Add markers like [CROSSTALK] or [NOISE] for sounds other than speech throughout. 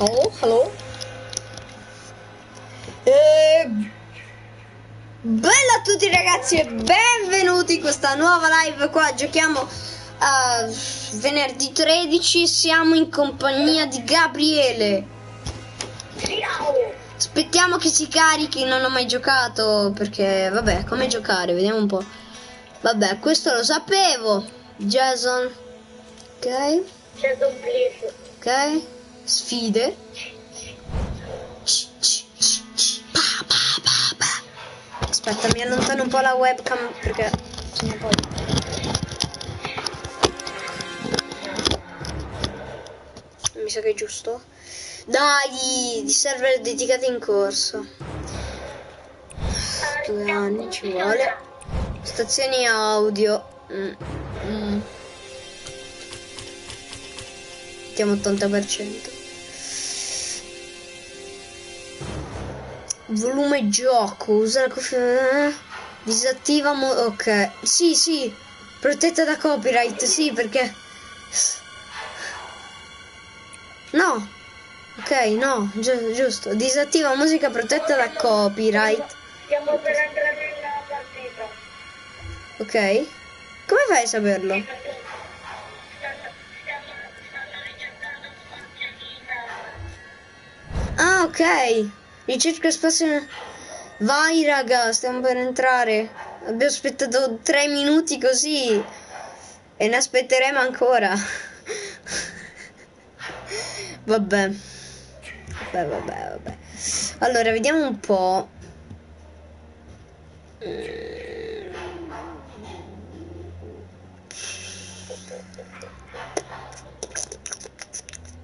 Oh, hello. E... Bella a tutti ragazzi e benvenuti in questa nuova live qua. Giochiamo a venerdì 13. Siamo in compagnia di Gabriele. Aspettiamo che si carichi, non ho mai giocato perché vabbè, come giocare? Vediamo un po'. Vabbè, questo lo sapevo. Jason. Ok. Jason please. Ok. Sfide. Aspetta, mi allontano un po' la webcam perché sono un po'. Mi sa che è giusto. Dai, di server dedicati in corso. Due anni ci vuole. Stazioni audio. Mm, mm. Mettiamo 80%. Volume gioco, usa la cuffia. Disattiva mo- ok. Sì, sì. Protetta da copyright, sì, perché. No. Ok, no, gi- giusto. Disattiva musica protetta da copyright. Stiamo per entrare nella partita. Ok. Come fai a saperlo? Ah, ok. Ricerca spazio. Vai, raga, stiamo per entrare. Abbiamo aspettato tre minuti così. E ne aspetteremo ancora. [LAUGHS] vabbè. Vabbè, vabbè, vabbè. Allora, vediamo un po'.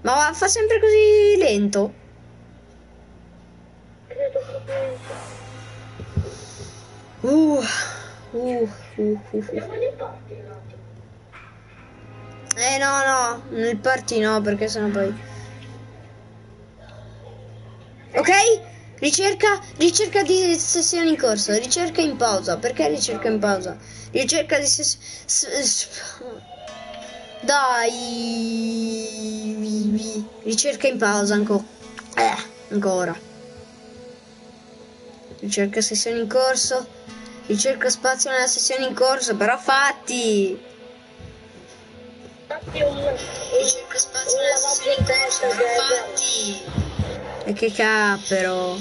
Ma fa sempre così lento? Credo proprio Uh, uh, uh, uh? Eh no, no, nel party no, perché sennò poi... Ok? Ricerca, ricerca di sessioni in corso, ricerca in pausa. Perché ricerca in pausa? Ricerca di sessioni... Dai! Ricerca in pausa ancora. Eh, ancora. Ricerca sessioni in corso. Ricerca spazio nella sessione in corso, però fatti! Ricerca spazio nella sessione in corso, però fatti! E che cappero!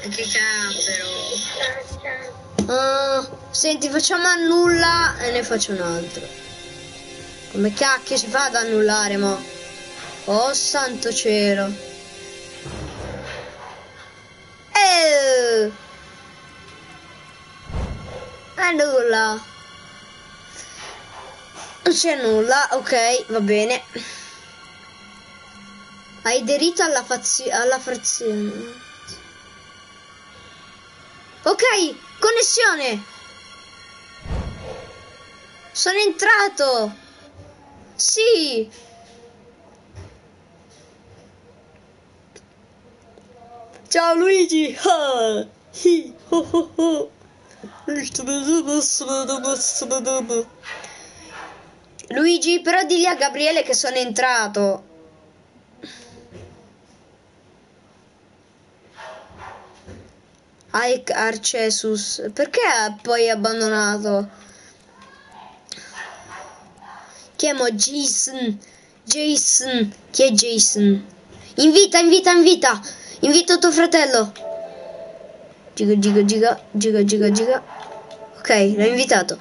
E che cappero! Ah, senti, facciamo annulla e ne faccio un altro. Come cacchio si fa ad annullare, mo? Oh santo cielo! Eh! Annulla! Non c'è nulla, ok, va bene. Hai aderito alla, alla frazione. Ok, connessione. Sono entrato. Sì. Ciao Luigi. Ah. Hi. Ho, ho, ho. Luigi, però digli a Gabriele che sono entrato. Ike Arcesus, perché ha poi abbandonato? Chiamo Jason. Jason. Chi è Jason? Invita, invita, invita. Invita tuo fratello. Giga, giga, giga, giga, giga, giga. Ok, l'ho invitato.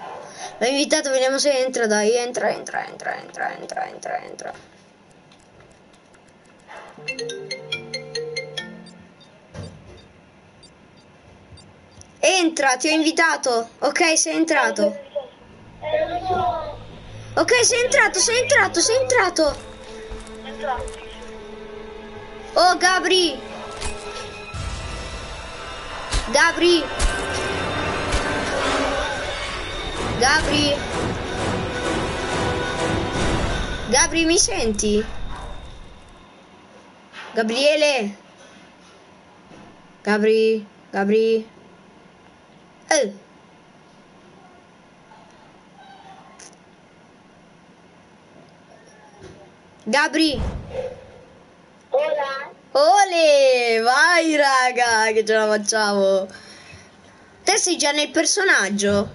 L'ho invitato, vediamo se entra, dai, entra, entra, entra, entra, entra, entra, entra. Entra, ti ho invitato. Ok, sei entrato. Ok, sei entrato, sei entrato, sei entrato. Oh, Gabri. Gabri. Gabri. Gabri, mi senti? Gabriele. Gabri. Gabri. Eh. Gabri. Ora? Ole, vai raga, che ce la facciamo. Te sei già nel personaggio?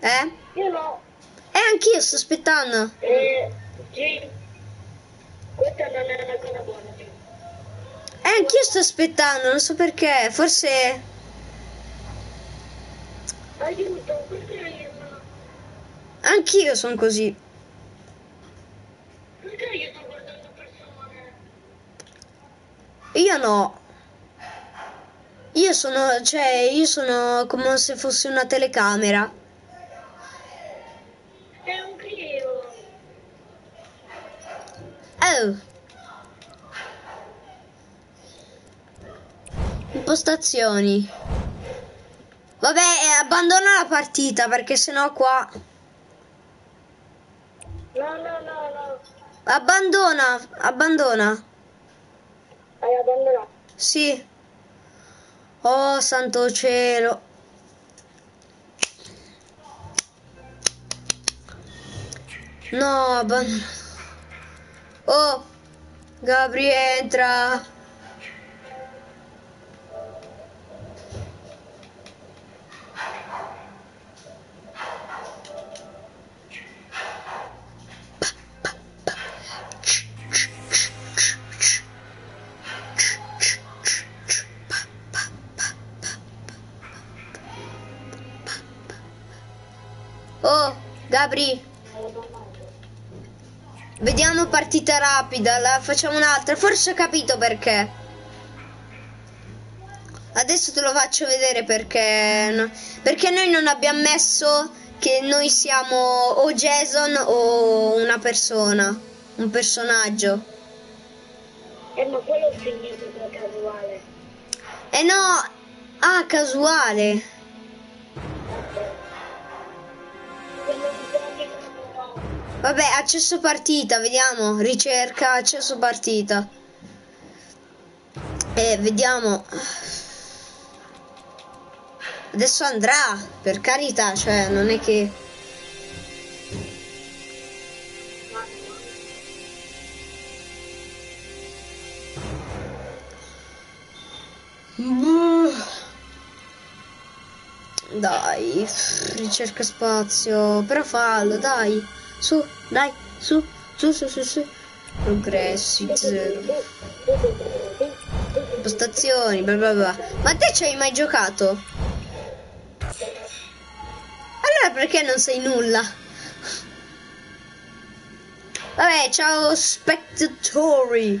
Eh? Io no. Eh, anch'io sto aspettando. Eh, G. Questa non è una cosa buona. Eh, anch'io sto aspettando, non so perché. Forse... Aiuto, perché io sono... Anch'io sono così. Perché io sto guardando persone? Io no. Io sono, cioè, io sono come se fossi una telecamera. È un Dio. Oh. Impostazioni. Vabbè, eh, abbandona la partita perché sennò qua... No, no, no, no. Abbandona, abbandona. Hai abbandonato. Sì. Oh, santo cielo. No, abbandona. Oh, Gabri entra. Gabri. Vediamo partita rapida, la facciamo un'altra. Forse ho capito perché. Adesso te lo faccio vedere perché. no- Perché noi non abbiamo messo che noi siamo o Jason o una persona, un personaggio. Eh, ma quello significa casuale. Eh no, ah, casuale. Vabbè, accesso partita, vediamo. Ricerca, accesso partita. E vediamo. Adesso andrà, per carità, cioè non è che... Dai, ricerca spazio, però fallo, dai. Su, dai, su, su, su, su, su. Progressi, zero. Impostazioni, bla bla bla. Ma te ci hai mai giocato? Allora perché non sei nulla? Vabbè, ciao spettatori.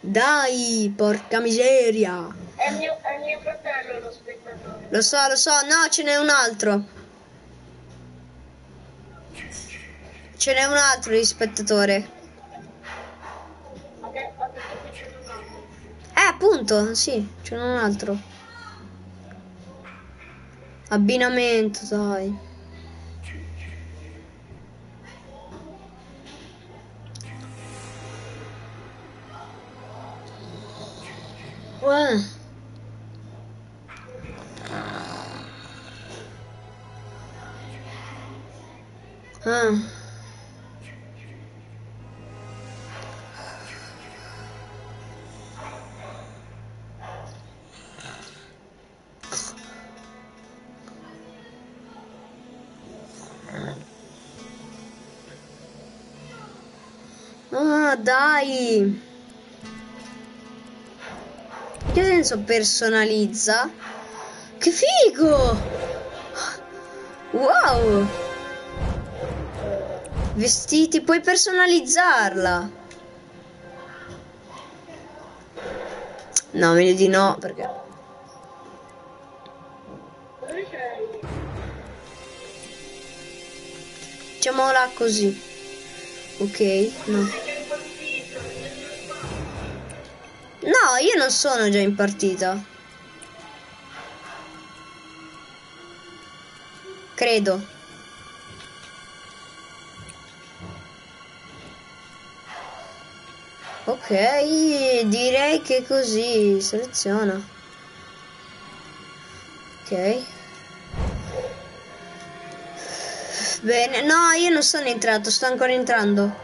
Dai, porca miseria. È mio, è mio fratello lo spettatore. Lo so, lo so, no, ce n'è un altro. Ce n'è un altro di spettatore. Altro. Eh, appunto, sì, ce n'è un altro. Abbinamento, dai. Uè. Ah. Ah, dai. Che senso personalizza? Che figo! Wow! Vestiti, puoi personalizzarla. No, meglio di no, perché... Facciamola così. Ok, no. No, io non sono già in partita. Credo. Ok, direi che così seleziona. Ok. Bene, no, io non sono entrato, sto ancora entrando.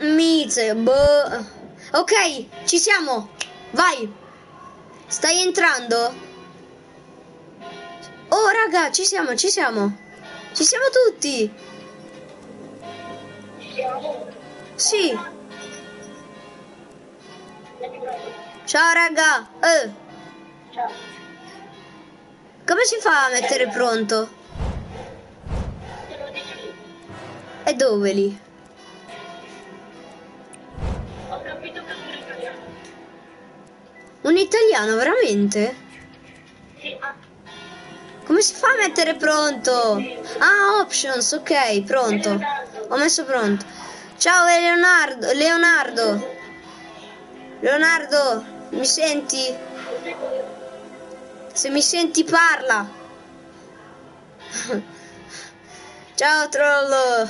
Mizze, boh. Ok, ci siamo. Vai. Stai entrando? Oh, raga, ci siamo, ci siamo. Ci siamo tutti. Sì. Ciao, raga. Eh, Ciao. come si fa a mettere pronto? E dove lì? Ho capito che italiano. Un italiano, veramente? Come si fa a mettere pronto? Ah, options, ok, pronto. Ho messo pronto. Ciao Leonardo, Leonardo. Leonardo, mi senti? Se mi senti parla. [LAUGHS] Ciao trollo.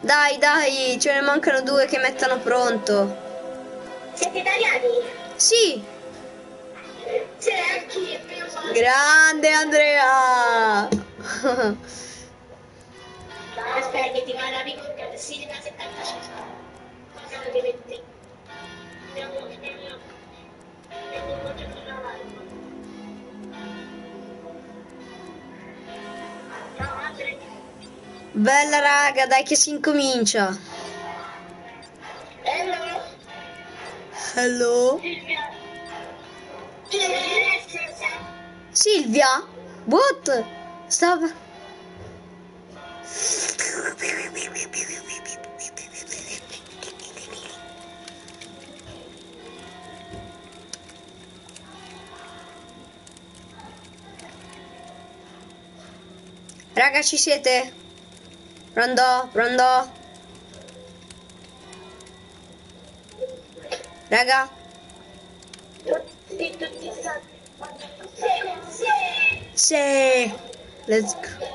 Dai, dai, ce ne mancano due che mettano pronto. siete italiani? Sì, io sono- grande Andrea. [LAUGHS] Aspetta che ti vado a ricordare. Da 75. Cosa lo metti? Andiamo, andiamo. Andiamo un po' di live. Ciao, Andre. Bella raga, dai che si incomincia. Hello. Hello. Silvia. Silvia. Silvia? What? Stop. Raga, ci siete? Pronto? Pronto? Raga? Sì. Let's go.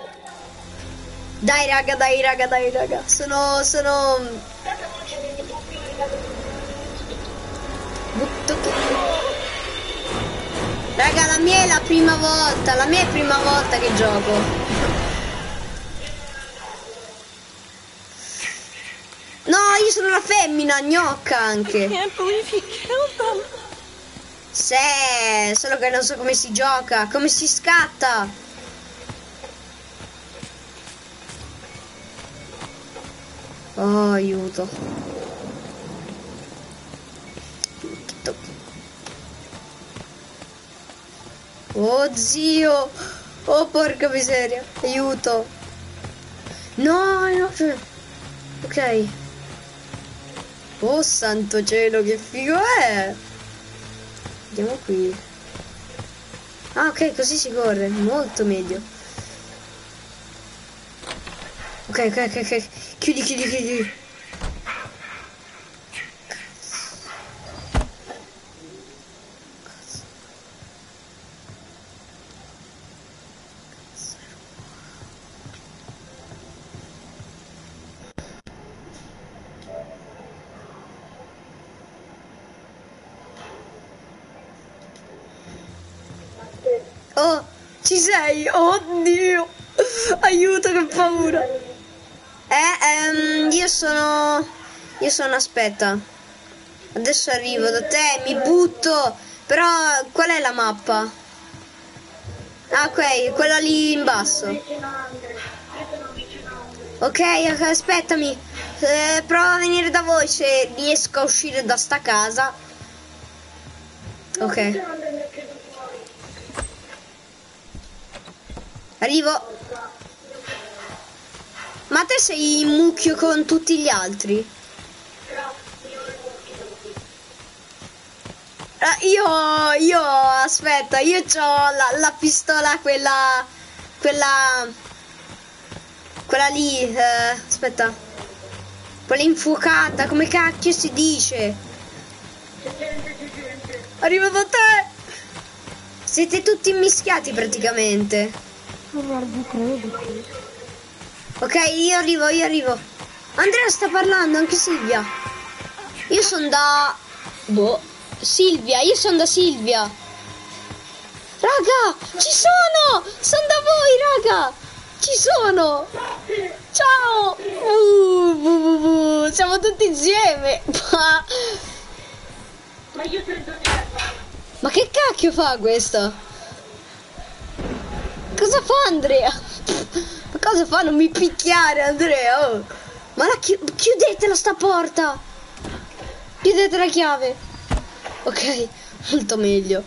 Dai raga, dai raga, dai raga. Sono, sono... Che- Raga, la mia è la prima volta, la mia è la prima volta che gioco. No, io sono la femmina, gnocca anche. Sì, solo che non so come si gioca, come si scatta. Oh, aiuto. Oh zio! Oh porca miseria! Aiuto! No, no! Ok. Oh santo cielo, che figo è! Andiamo qui. Ah, ok, così si corre. Molto meglio. Ok, ok, ok, ok. Chiudi, chiudi, chiudi. Oh, ci sei? Oddio! Aiuto, che paura! Eh, ehm, io sono... Io sono, aspetta. Adesso arrivo da te, mi butto. Però, qual è la mappa? Ah, ok, quella lì in basso. Ok, aspettami. Eh, prova a venire da voi se riesco a uscire da sta casa. Ok, arrivo. Ma te sei in mucchio con tutti gli altri? Però io io, aspetta, io ho la, la pistola, quella, quella, quella lì, eh, aspetta, quella infuocata, come cacchio si dice? Arrivo da te! Siete tutti immischiati praticamente. Guarda, credo. Ok, io arrivo, io arrivo. Andrea sta parlando, anche Silvia. Io sono da... Boh. Silvia, io sono da Silvia. Raga, ci sono! Sono da voi, raga! Ci sono! Ciao! Uh, uh, uh, siamo tutti insieme! [LAUGHS] Ma, io dico. ma che cacchio fa questo? Cosa fa Andrea? Cosa fa? Non mi picchiare Andrea! oh. Ma la chi- chiudetela sta porta! Chiudete la chiave! Ok, [LAUGHS] molto meglio.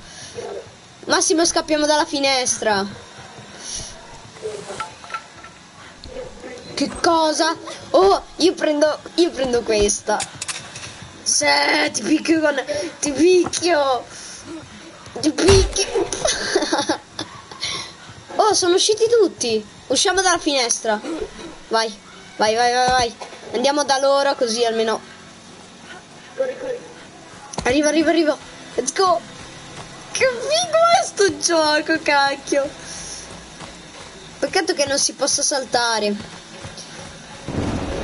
Massimo scappiamo dalla finestra. Che cosa? Oh, io prendo, io prendo questa. Se, ti picchio con... Ti picchio. Ti picchio. [LAUGHS] oh, sono usciti tutti. Usciamo dalla finestra. Vai, vai, vai, vai, vai. Andiamo da loro così almeno. Corri, corri. Arrivo, arrivo, arrivo. Let's go. Che figo è sto gioco, cacchio. Peccato che non si possa saltare.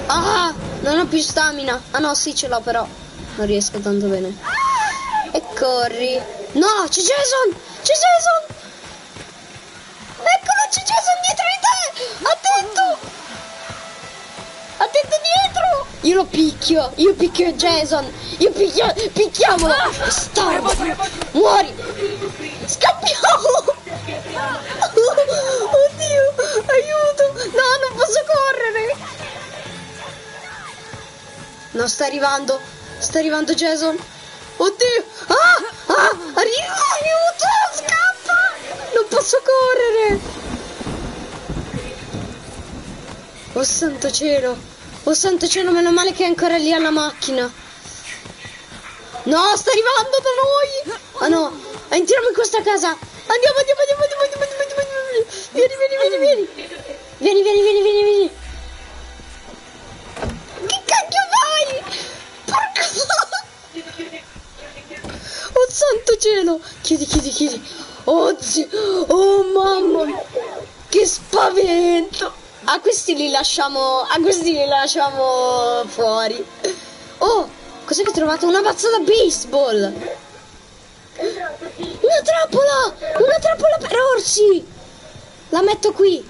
Ah, non ho più stamina. Ah no, sì ce l'ho però. Non riesco tanto bene. E corri. No, c'è Jason! C'è Jason! Jason dietro di te! Attento! Attento dietro! Io lo picchio, io picchio Jason, io picchio, picchiamolo! Bastardo! Muori! Scappiamo! Oddio, aiuto! No, non posso correre! No, sta arrivando, sta arrivando Jason. Oddio! Ah! Ah! Aiuto! Scappa! Non posso correre! Oh santo cielo! Oh santo cielo, meno male che è ancora lì alla macchina! No, sta arrivando da noi! Ah no, entriamo in questa casa! Andiamo, andiamo, andiamo, andiamo, andiamo, andiamo, andiamo, andiamo. Vieni, vieni, vieni, vieni! Vieni, vieni, vieni, vieni, vieni! Che cacchio fai? Porca Oh santo cielo! Chiudi, chiudi, chiudi! Oddio! Oh mamma! Che spavento! A questi li lasciamo. A questi li lasciamo fuori. Oh! Cos'è che ho trovato? Una mazza da baseball! Una trappola! Una trappola per orsi! La metto qui!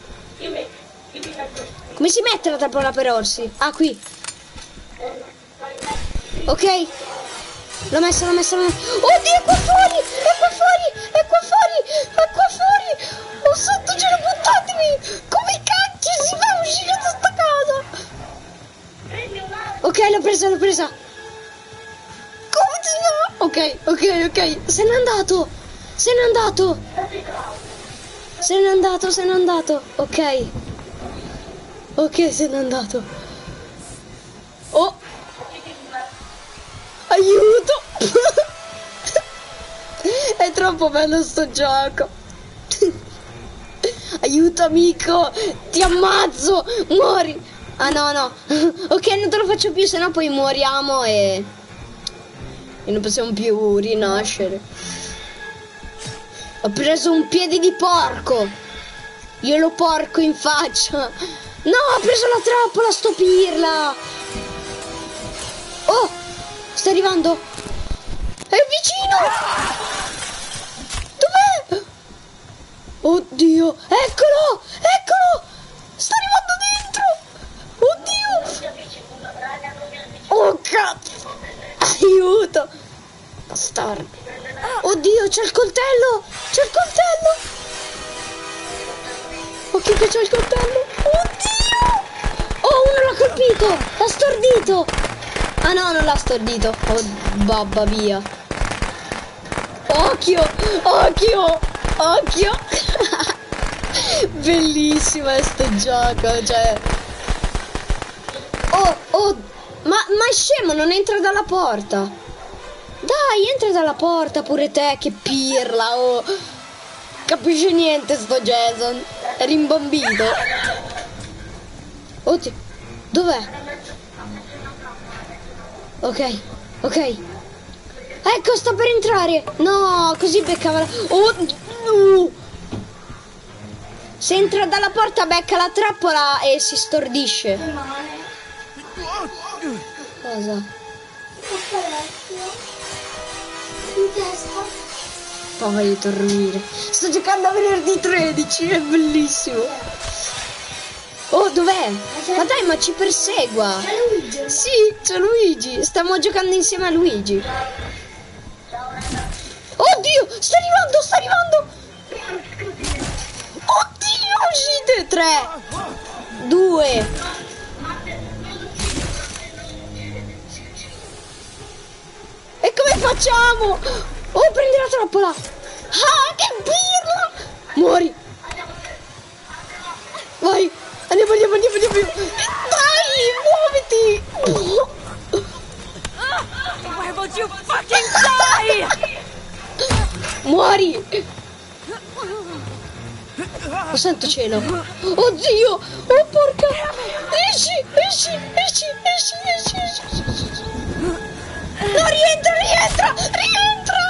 Come si mette la trappola per orsi? Ah, qui. Ok. L'ho messa, l'ho messa, l'ho messa. Oddio, qua fuori! Se n'è andato. Se n'è andato. Se n'è andato, se n'è andato. Ok. Ok, se n'è andato. Oh. Aiuto. [LAUGHS] È troppo bello sto gioco. [LAUGHS] Aiuto amico, ti ammazzo, muori. Ah no no, ok non te lo faccio più, sennò poi moriamo e... e non possiamo più rinascere. Ho preso un piede di porco. Io lo porco in faccia. No, ho preso la trappola, sto pirla. Oh, sta arrivando. È vicino. Dov'è? Oddio, eccolo, eccolo. Aiuto. Bastardo. Oddio, c'è il coltello. C'è il coltello. Occhio che c'è il coltello. Oddio. Oh, uno l'ha colpito. L'ha stordito. Ah no, non l'ha stordito. Oh, babba via. Occhio, occhio, occhio. [LAUGHS] Bellissimo è sto gioco, cioè. Oh, oh, ma, ma è scemo, non entra dalla porta. Dai, entra dalla porta pure te, che pirla, oh. Capisce niente sto Jason. È rimbambito. Oddio, dov'è? Ok, ok. Ecco, sta per entrare. No, così beccava la... Oh, no. Se entra dalla porta becca la trappola e si stordisce. Cosa? In testa. Poi voglio dormire. Sto giocando a venerdì 13, è bellissimo. Oh, dov'è? Ma dai, ma ci persegua. C'è Luigi. Sì, c'è Luigi. Stiamo giocando insieme a Luigi. Oddio, sta arrivando, sta arrivando. Oddio, uscite. Tre, due. E come facciamo? Oh, prendi la trappola. Ah, che birra. Muori. Vai, andiamo, andiamo, andiamo, andiamo. Dai, muoviti. Why won't you fucking die? Muori! Oh santo cielo! Oddio! Oh porca! Esci! Esci! Esci! esci, esci, esci. No, rientra! Rientra! Rientra!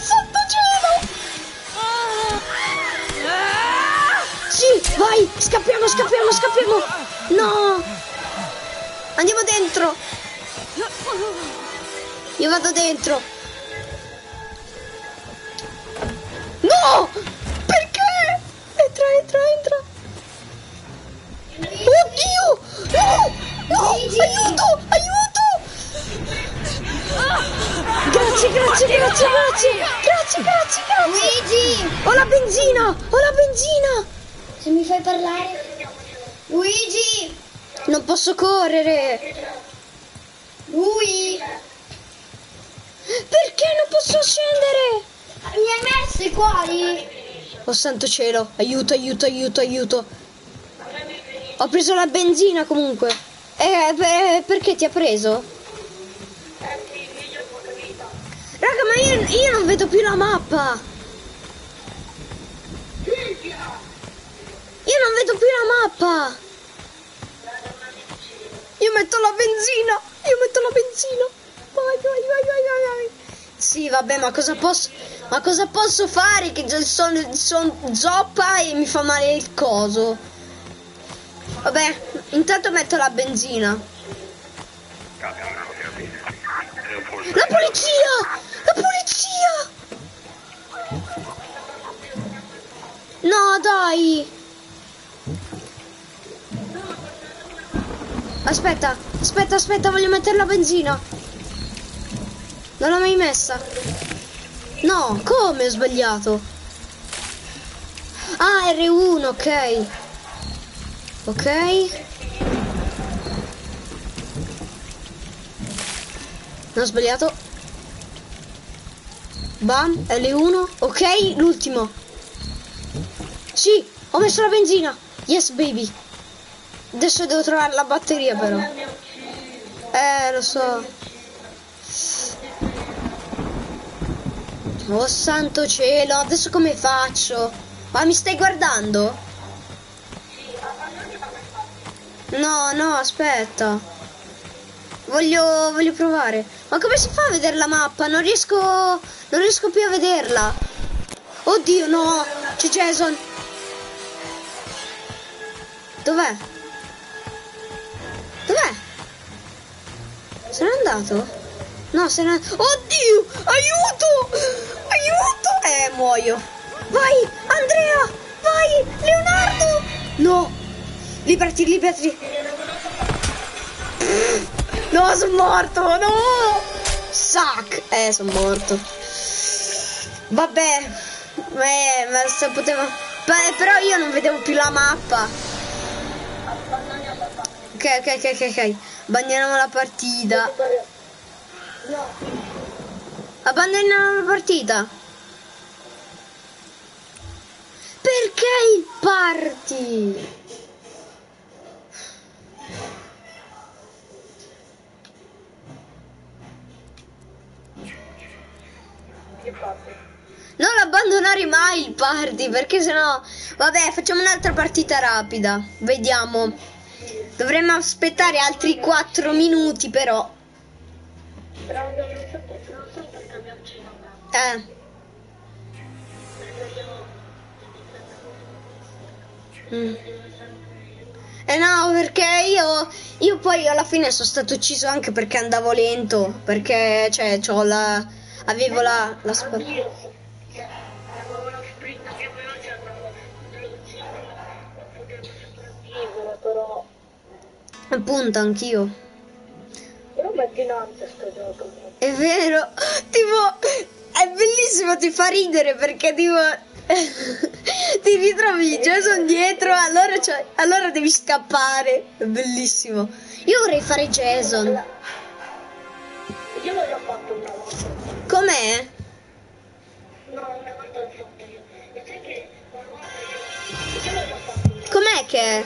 Santo cielo! Sì! Vai! Scappiamo! Scappiamo! Scappiamo! No! Andiamo dentro! Io vado dentro! No! Perché? Entra, entra, entra! Oddio! No! No! Aiuto! Aiuto! Grazie, grazie, grazie, grazie! Grazie, grazie, grazie! Luigi, Ho la benzina! Ho la benzina! se mi fai parlare. Luigi, Non posso correre! lui, Perché non posso scendere? mi hai messo i cuori? Oh santo cielo, aiuto, aiuto, aiuto, aiuto. Ho preso la benzina comunque. Eh, per- perché ti ha preso? Raga, ma io, io non vedo più la mappa. Io non vedo più la mappa. Io metto la benzina. Io metto la benzina. Vai, vai, vai, vai, vai. Sì, vabbè, ma cosa posso... Ma cosa posso fare che già sono, sono zoppa e mi fa male il coso? Vabbè, intanto metto la benzina. La polizia! Polizia! No, dai! Aspetta, aspetta, aspetta, voglio mettere la benzina. Non l'ho mai messa. No, come ho sbagliato? Ah, R1, ok. Ok. Non ho sbagliato. Bam, L1. Ok, l'ultimo. Sì, ho messo la benzina. Yes, baby. Adesso devo trovare la batteria però. Eh, lo so. Oh santo cielo, adesso come faccio? Ma mi stai guardando? No, no, aspetta. Voglio, voglio provare. Ma come si fa a vedere la mappa? Non riesco, non riesco più a vederla. Oddio, no, c'è Jason. Dov'è? Dov'è? Se n'è andato? No, se n'è... Oddio! Aiuto! Aiuto! Eh, muoio. Vai, Andrea! Vai, Leonardo! No! Liberati, liberati! No, sono morto! No! Suck! Eh, sono morto. Vabbè. Eh, ma se potevo... Beh, però io non vedevo più la mappa. Ok, ok, ok, ok, ok. Abbandoniamo la partita. Abbandoniamo la partita. Perché il party? Non abbandonare mai il party perché sennò... Vabbè, facciamo un'altra partita rapida. Vediamo. Dovremmo aspettare altri 4 minuti però. Eh. Mm. Eh no, perché io, io poi alla fine sono stato ucciso anche perché andavo lento, perché cioè c'ho la, avevo la, la spa- Io sì. Avevo uno sprint che veloce andavo veloce. Non potevo sopravvivere però. Appunto, anch'io. Però metti in ansia sto gioco. È vero, tipo, è bellissimo, ti fa ridere perché tipo, [LAUGHS] ti ritrovi Jason dietro, allora, allora devi scappare, è bellissimo. Io vorrei fare Jason, Io l'ho già fatto una volta. Com'è? Com'è che è?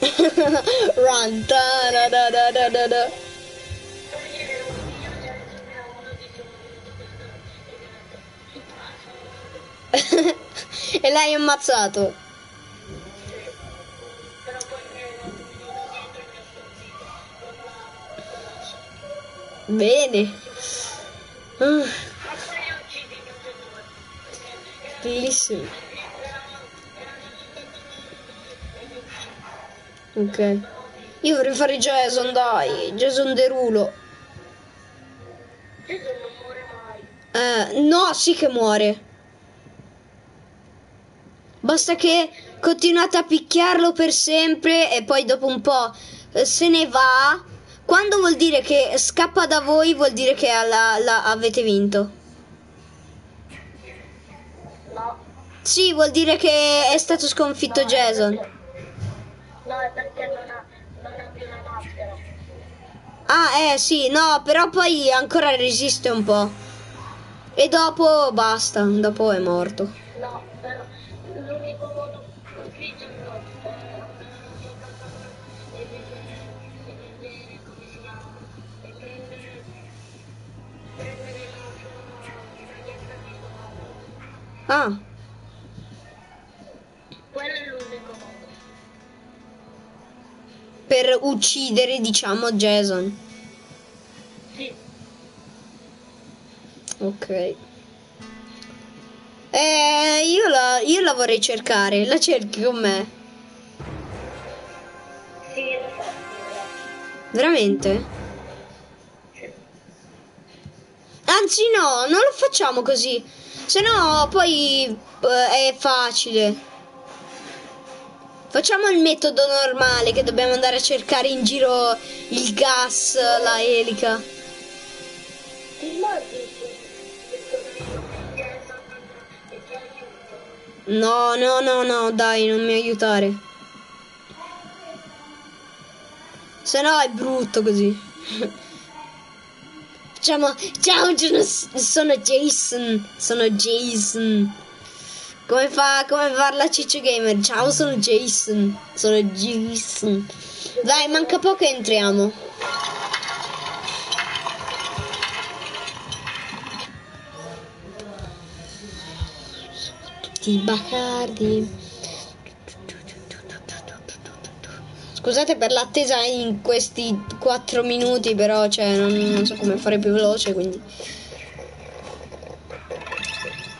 [LAUGHS] Run, da, da, da, da, da, da, da. [LAUGHS] e l'hai ammazzato. Bene. Ah, bellissimo. Ok. Io vorrei fare Jason, dai. Jason Derulo. Eh, no, sì che muore. Basta che continuate a picchiarlo per sempre e poi dopo un po' se ne va. Quando vuol dire che scappa da voi, vuol dire che alla- la- avete vinto. No. Sì, vuol dire che è stato sconfitto Jason. No, è perché non ha, non ha più la maschera. Ah, eh sì, no, però poi ancora resiste un po'. E dopo basta, dopo è morto. No, Ah, Quello è l'unico modo. per uccidere, diciamo, Jason. Sì, Ok. Eh, io la, io la vorrei cercare. La cerchi con me? sì, lo so. Veramente? Anzi no, non lo facciamo così. Se no poi eh, è facile. Facciamo il metodo normale che dobbiamo andare a cercare in giro il gas, la elica. No, no, no, no, dai, non mi aiutare. Se no è brutto così. [LAUGHS] Facciamo, ciao, sono, Jason, sono Jason. Come fa, come parla Ciccio Gamer? Ciao, sono Jason, sono Jason. Dai, manca poco e entriamo. Tutti Bacardi. Scusate per l'attesa in questi 4 minuti, però cioè, non, non so come fare più veloce, quindi.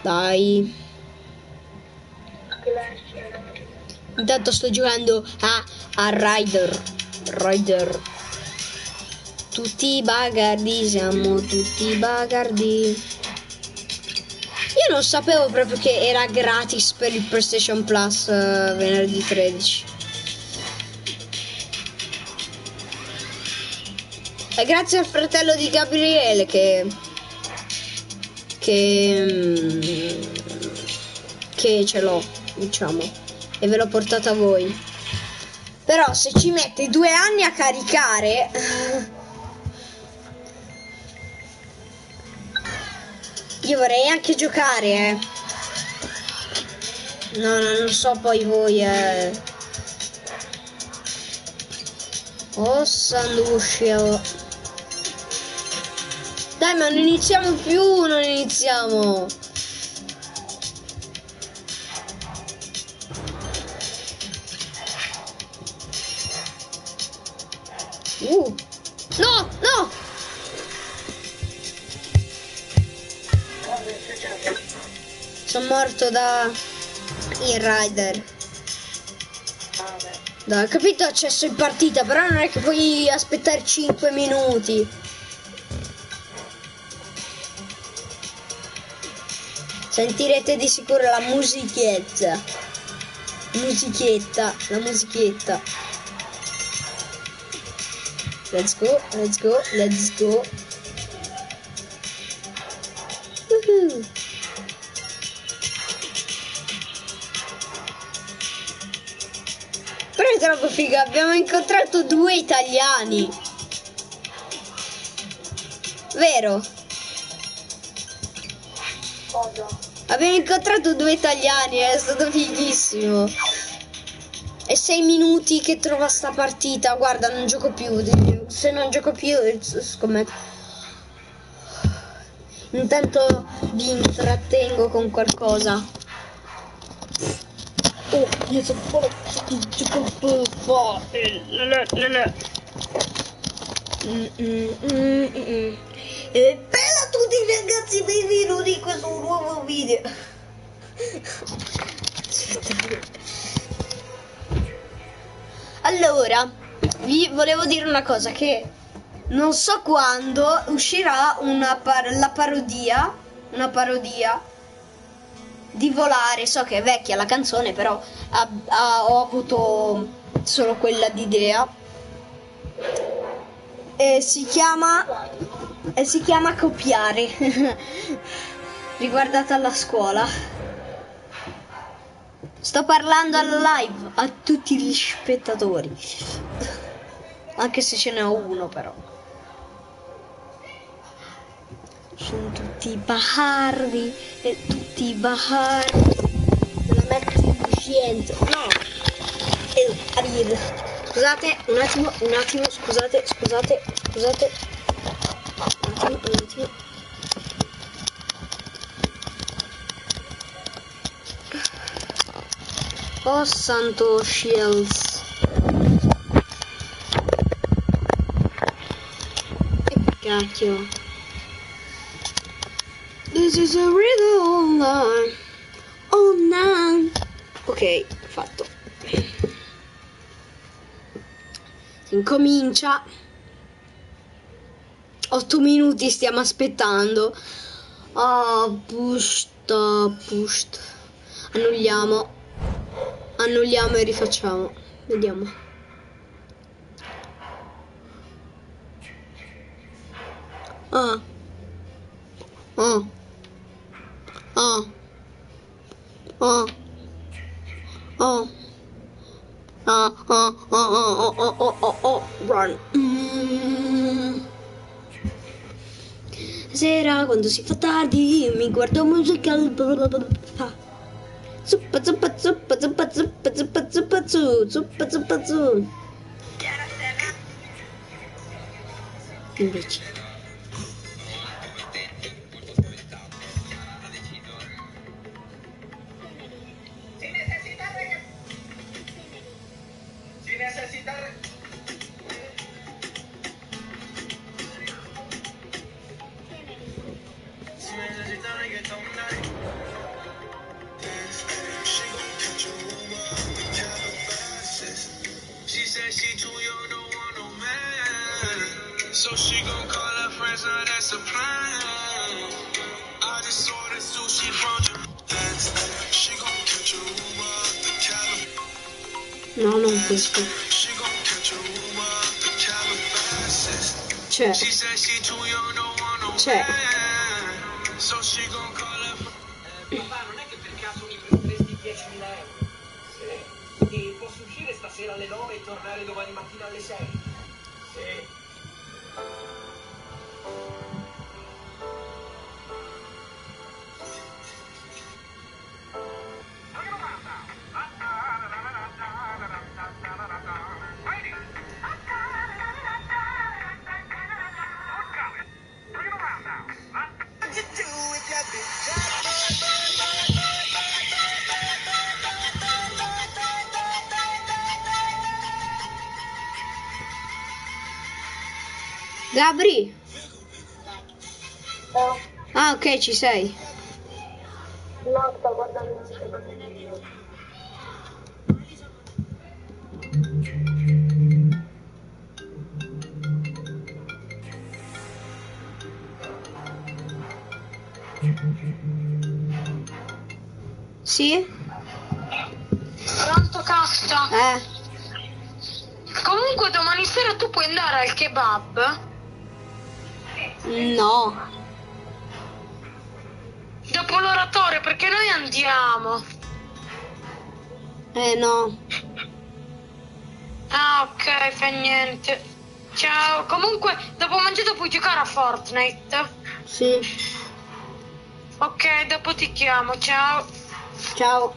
Dai. Intanto sto giocando a, a Rider. Rider. Tutti bagardi, siamo tutti bagardi. Io non sapevo proprio che era gratis per il PlayStation Plus eh, venerdì 13. E grazie al fratello di Gabriele che. che. mm, che ce l'ho, diciamo. E ve l'ho portata a voi. Però se ci mette due anni a caricare. Io vorrei anche giocare, eh. No, no, non so poi voi, eh. Oh, Sanduscio. Dai, ma non iniziamo più, non iniziamo. Uh. No, no! Sono morto da il rider. Da, capito accesso in partita, però non è che puoi aspettare 5 minuti. Sentirete di sicuro la musichetta. Musichietta, la musichietta. Let's go, let's go, let's go. Però è troppo figa, abbiamo incontrato due italiani. Vero? Abbiamo incontrato due italiani, è stato fighissimo. E sei minuti che trova sta partita. Guarda, non gioco più. Se non gioco più, eh, scommetto. Intanto vi intrattengo con qualcosa. Oh, io sono fuori. Mm, mm, mm, mm. E bella a tutti ragazzi, benvenuti in questo nuovo video. Allora, vi volevo dire una cosa che non so quando uscirà una par- la parodia, una parodia di volare, so che è vecchia la canzone, però ha- ha- ho avuto solo quella d'idea. E si chiama e si chiama copiare. [LAUGHS] Riguardata alla scuola. Sto parlando alla live a tutti gli spettatori. Anche se ce n'è uno però. Sono tutti bahardi e tutti bahardi. La metti uscente. No. Arir. Scusate, un attimo, un attimo, scusate, scusate, scusate to eat. Oh santo shields. Che cacchio. This is a riddle online. Oh. Ok, fatto. Incomincia. 8 minuti stiamo aspettando. Ah, pusta, pusta. Annulliamo. Annulliamo e rifacciamo. Vediamo. Ah. Ah. Ah. Ah. Ah. Ah, ah, ah, ah, ah, ah, ah, ah, ah, run. Quando si fa tardi mi guardo musical bla bla bla bla. Zuppa zuppa zuppa zuppa zuppa zuppa zuppa zu zuppa zuppa zu. Invece. Papà, non è che per caso mi presteresti 10.000 euro? Sì. E posso uscire stasera alle 9 e tornare domani mattina alle 6? Sì. Gabri. No, Ah, ok, ci sei. no, sto guardando un secondo. Sì? Pronto Castro? Eh. Comunque domani sera tu puoi andare al kebab? No. Dopo l'oratorio perché noi andiamo. Eh no. Ah ok, fa niente. Ciao. Comunque dopo mangiato puoi giocare a Fortnite. Sì. Ok, dopo ti chiamo, ciao. Ciao.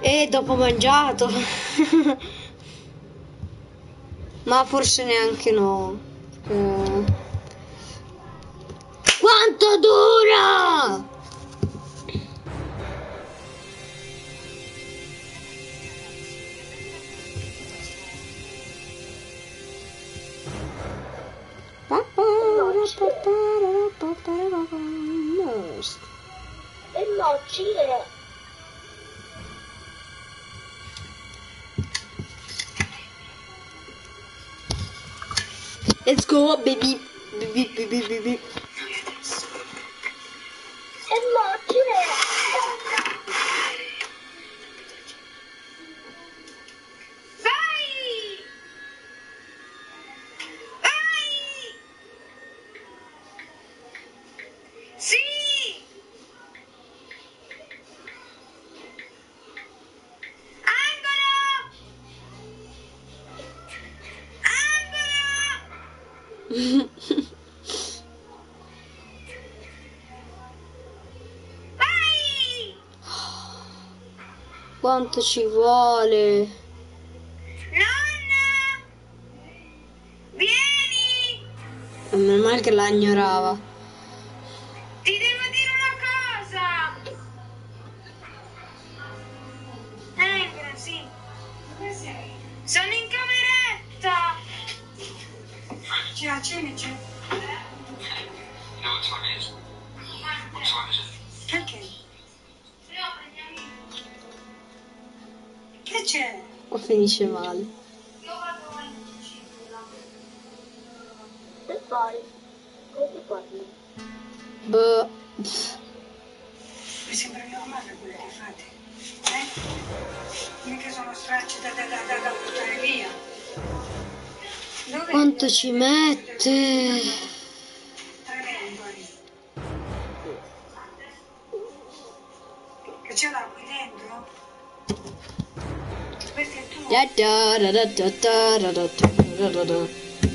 E dopo mangiato. [LAUGHS] Ma forse neanche no. Eh. Quanto dura? E nocci è... Let's go up, baby. Beep, beep, beep, beep, beep, beep. And look, it. Quanto ci vuole? Nonna! Vieni! Eh, Meno male che la ignorava. Ti devo dire una cosa! Entra, sì. Dove sei? Sono in cameretta! C'è la cena, c'è. Finisce male. E poi... Come parli? Boh. Mi sembra normale quello che fate. Eh? Mica sono stracci da, da, da, da, da buttare via. Dove? Quanto ci mette?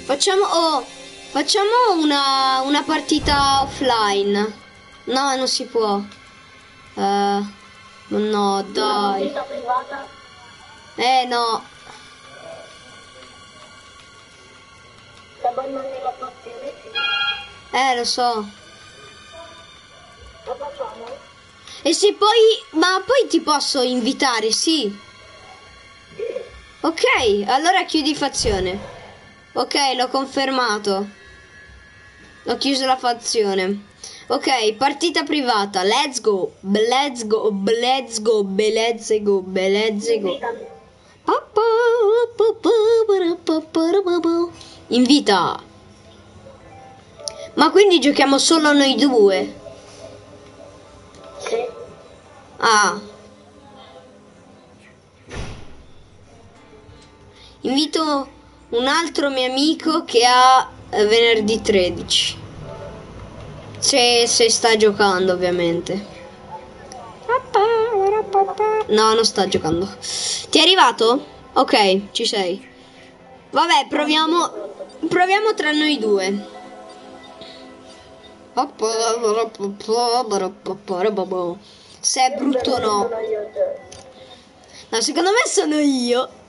Facciamo oh, facciamo una, una partita offline. No, non si può. Eh, no, dai. Eh no. Eh, lo so. E se poi ma poi ti posso invitare, sì. Ok, allora chiudi fazione. Ok, l'ho confermato. Ho chiuso la fazione. Ok, partita privata. Let's go. Let's go. Let's go. Let's go. Let's go. Invita. Ma quindi giochiamo solo noi due? Sì. Ah. Invito un altro mio amico che ha eh, venerdì 13. Se, se sta giocando, ovviamente. No, non sta giocando. Ti è arrivato? Ok, ci sei. Vabbè, proviamo. Proviamo tra noi due. Se è brutto o no. No, secondo me sono io.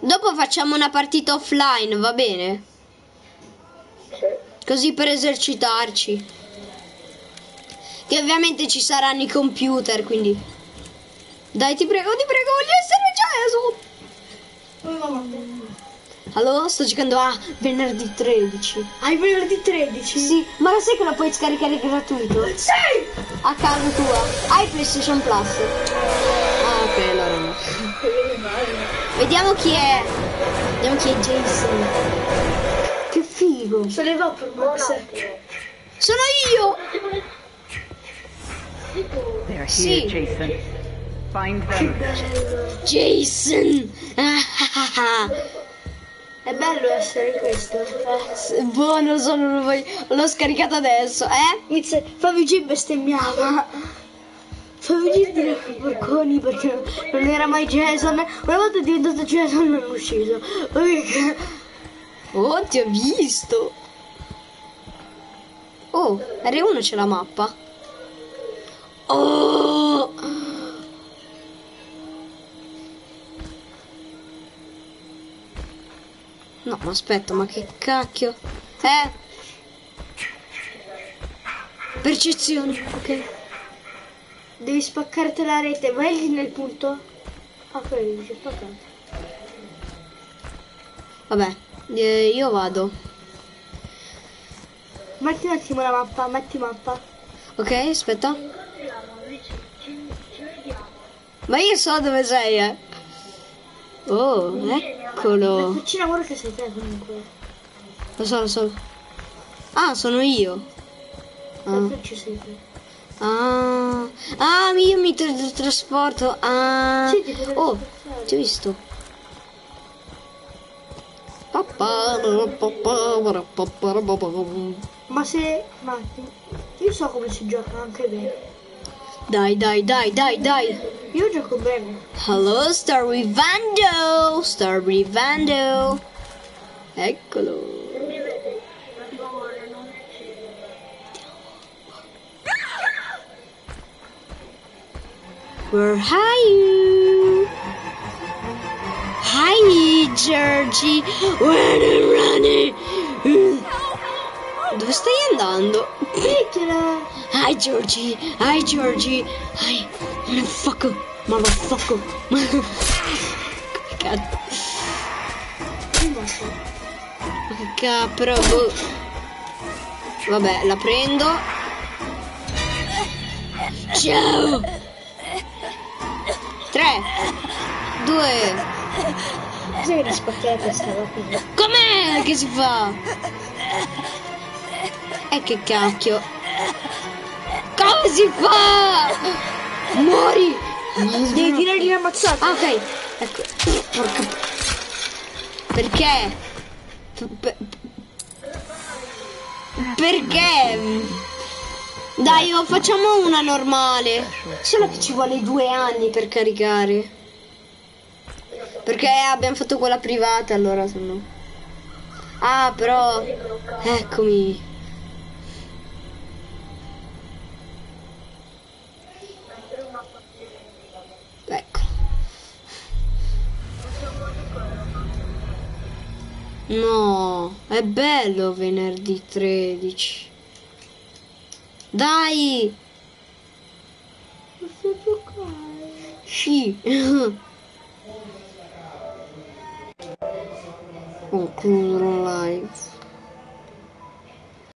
Dopo facciamo una partita offline, va bene? Sì. Così per esercitarci. Che ovviamente ci saranno i computer, quindi. Dai, ti prego, ti prego, voglio essere acceso. Allora, sto giocando a venerdì 13. Hai venerdì 13? Sì, ma lo sai che lo puoi scaricare gratuito? Sì! A casa tua. Hai PlayStation Plus? Ah, ok, allora no. Vediamo chi è. Vediamo chi è Jason. Che figo. Sono i Vapor Max. Sono io! They're here, Sì. Jason. Find them. Jason! [LAUGHS] È bello essere questo. Eh. S- Boh, non so, non lo voglio. L'ho scaricato adesso, eh? Inizia, Fabio G bestemmiava. Fabio G dire porconi perché non era mai Jason. Una volta è diventato Jason non è uscito. Perché- Oh, ti ho visto! Oh, R1 c'è la mappa. Oh! No, ma aspetta, ma che cacchio? Eh? Percezione, ok. Devi spaccarti la rete, vai lì nel punto. Ah, quello dice spaccato. Vabbè, eh, io vado. Metti un attimo la mappa, metti mappa. Ok, aspetta. Ma io so dove sei, eh. Oh, eccolo. Cucina guarda che sei te comunque. Lo so, lo so. Ah, sono io. Ah, ci sei te? ah, ah io mi tra- trasporto. Ah. Sì, Oh, ti ho visto. Ma se... Ma io so come si gioca anche bene. Dai, dai, dai, dai, dai. Io gioco bene. Hello, sta arrivando. Sta arrivando. Eccolo. Where are you? Hi, Georgie. When I'm running. Dove stai andando? Picchiola! Hi, Georgie. Hi, Georgie. Hi. Motherfucker. Motherfucker. Cazzo. Ma che ca- però boh. Vabbè, la prendo. Ciao. Tre. Due. Cos'è che spaccare la testa rapida? Com'è che si fa? E che cacchio? Come si fa? Muori! Devi tirargli la mazzata. Ah, ok. Ecco. Porca. Perché? Perché? Dai, oh, facciamo una normale. Solo che ci vuole due anni per caricare. Perché abbiamo fatto quella privata, allora se no. Ah, però. Eccomi. No, è bello venerdì 13. Dai! Sì. [LAUGHS] Oh, chiudere live.